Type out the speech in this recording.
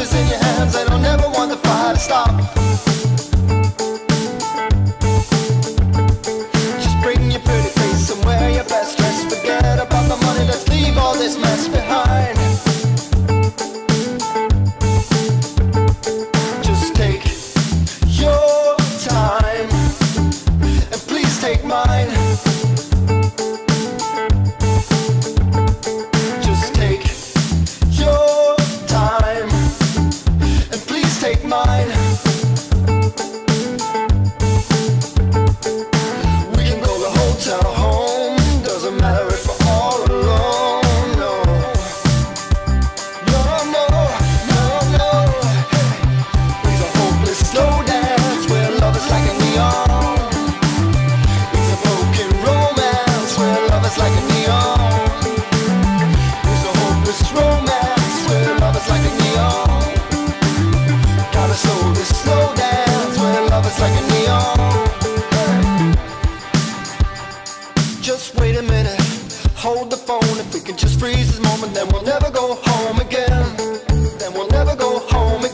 is in your hands and I'll never want the fire to stop. Just bring your pretty face and wear your best dress. Forget about the money, let's leave all this mess behind. Just take your time And please take mine. Hold the phone if we can just freeze this moment Then we'll never go home again. Then we'll never go home again